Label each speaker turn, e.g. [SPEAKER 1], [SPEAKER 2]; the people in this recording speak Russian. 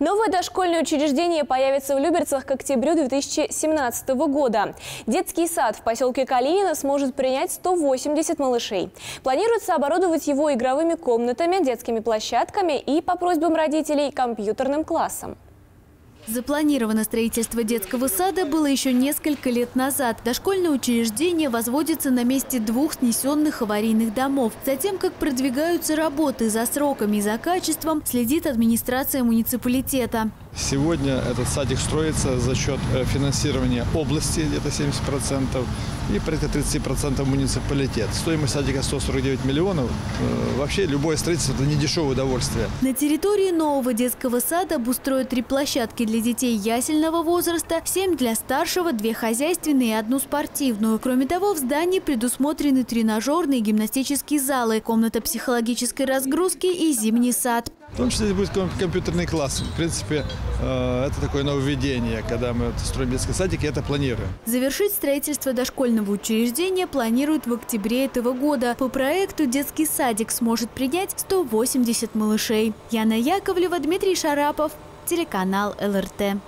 [SPEAKER 1] Новое дошкольное учреждение появится в Люберцах к октябрю 2017 года. Детский сад в поселке Калинина сможет принять 180 малышей. Планируется оборудовать его игровыми комнатами, детскими площадками и, по просьбам родителей, компьютерным классом.
[SPEAKER 2] Запланировано строительство детского сада было еще несколько лет назад. Дошкольное учреждение возводится на месте двух снесенных аварийных домов. Затем, как продвигаются работы за сроками и за качеством, следит администрация муниципалитета.
[SPEAKER 3] Сегодня этот садик строится за счет э, финансирования области, где-то 70%, и порядка 30% муниципалитет. Стоимость садика 149 миллионов. Э, вообще любое строительство – это не дешевое удовольствие.
[SPEAKER 2] На территории нового детского сада обустроят три площадки для детей ясельного возраста, семь для старшего, две хозяйственные и одну спортивную. Кроме того, в здании предусмотрены тренажерные гимнастические залы, комната психологической разгрузки и зимний сад.
[SPEAKER 3] В том числе будет компьютерный класс. В принципе, э, это такое нововведение, когда мы строим детский садик, и это планируем.
[SPEAKER 2] Завершить строительство дошкольного учреждения планируют в октябре этого года. По проекту детский садик сможет принять 180 малышей. Яна Яковлева, Дмитрий Шарапов, телеканал ЛРТ.